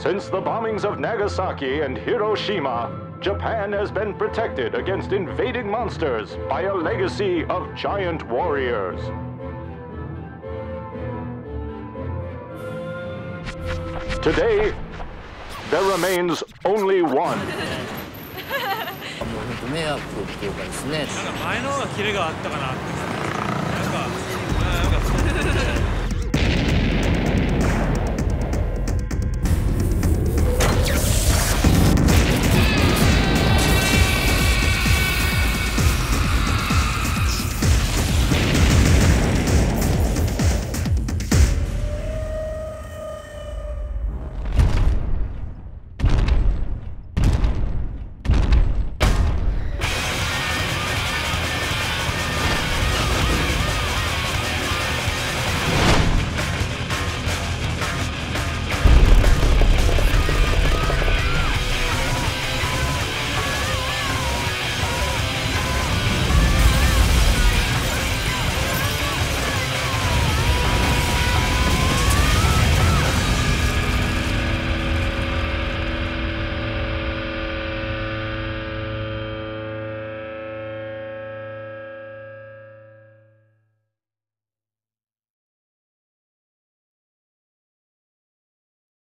Since the bombings of Nagasaki and Hiroshima, Japan has been protected against invading monsters by a legacy of giant warriors. Today, there remains only one.